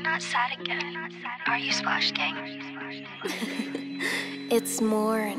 You're not sad again. Are you Splash Gang? It's more